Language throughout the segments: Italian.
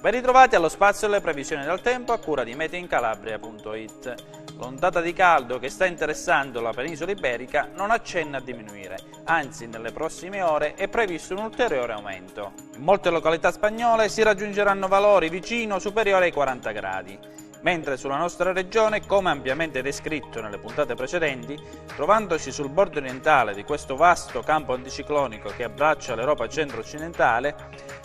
Ben ritrovati allo spazio delle previsioni del tempo a cura di meteincalabria.it. L'ondata di caldo che sta interessando la penisola iberica non accenna a diminuire, anzi nelle prossime ore è previsto un ulteriore aumento. In molte località spagnole si raggiungeranno valori vicino o superiori ai 40 gradi mentre sulla nostra regione, come ampiamente descritto nelle puntate precedenti, trovandosi sul bordo orientale di questo vasto campo anticiclonico che abbraccia l'Europa centro-occidentale,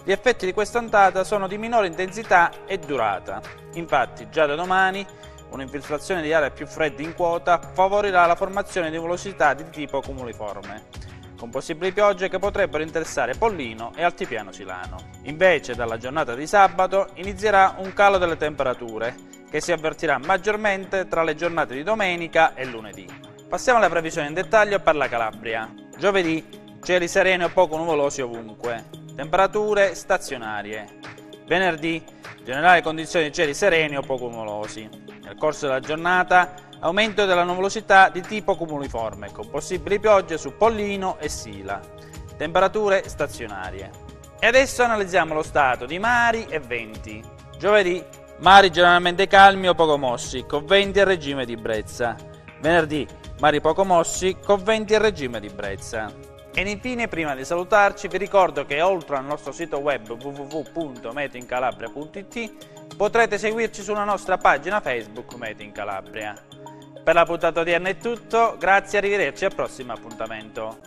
gli effetti di questa ondata sono di minore intensità e durata. Infatti, già da domani, un'infiltrazione di aria più fredda in quota favorirà la formazione di nuvolosità di tipo cumuliforme con possibili piogge che potrebbero interessare Pollino e Altipiano Silano. Invece dalla giornata di sabato inizierà un calo delle temperature che si avvertirà maggiormente tra le giornate di domenica e lunedì. Passiamo alle previsioni in dettaglio per la Calabria. Giovedì cieli sereni o poco nuvolosi ovunque, temperature stazionarie. Venerdì generali condizioni di cieli sereni o poco nuvolosi. Nel corso della giornata aumento della nuvolosità di tipo cumuliforme, con possibili piogge su Pollino e Sila. Temperature stazionarie. E adesso analizziamo lo stato di mari e venti. Giovedì, mari generalmente calmi o poco mossi, con venti a regime di brezza. Venerdì, mari poco mossi, con venti a regime di brezza. Ed infine, prima di salutarci, vi ricordo che oltre al nostro sito web www.meteincalabria.it potrete seguirci sulla nostra pagina Facebook Mete in Calabria. Per la puntata odierna è tutto, grazie, arrivederci al prossimo appuntamento.